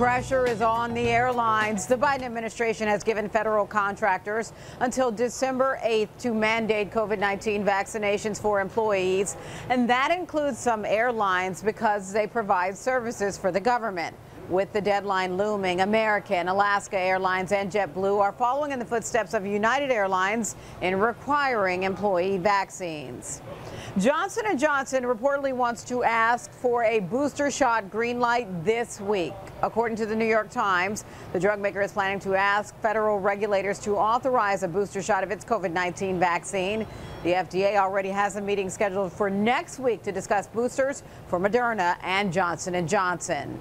Pressure is on the airlines. The Biden administration has given federal contractors until December 8th to mandate COVID 19 vaccinations for employees. And that includes some airlines because they provide services for the government. With the deadline looming, American, Alaska Airlines, and JetBlue are following in the footsteps of United Airlines in requiring employee vaccines. Johnson & Johnson reportedly wants to ask for a booster shot green light this week. According to the New York Times, the drug maker is planning to ask federal regulators to authorize a booster shot of its COVID-19 vaccine. The FDA already has a meeting scheduled for next week to discuss boosters for Moderna and Johnson & Johnson.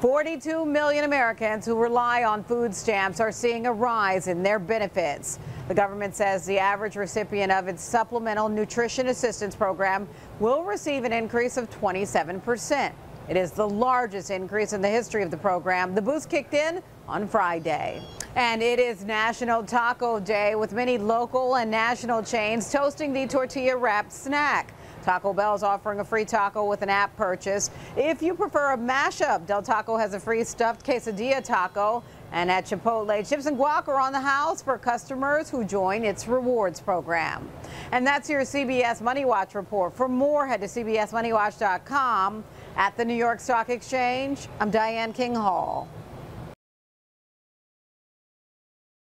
42 million Americans who rely on food stamps are seeing a rise in their benefits. The government says the average recipient of its Supplemental Nutrition Assistance Program will receive an increase of 27 percent. It is the largest increase in the history of the program. The boost kicked in on Friday. And it is National Taco Day with many local and national chains toasting the tortilla wrapped snack. Taco Bell is offering a free taco with an app purchase. If you prefer a mashup, Del Taco has a free stuffed quesadilla taco. And at Chipotle, chips and guac are on the house for customers who join its rewards program. And that's your CBS Money Watch report. For more, head to CBSMoneyWatch.com. At the New York Stock Exchange, I'm Diane King Hall.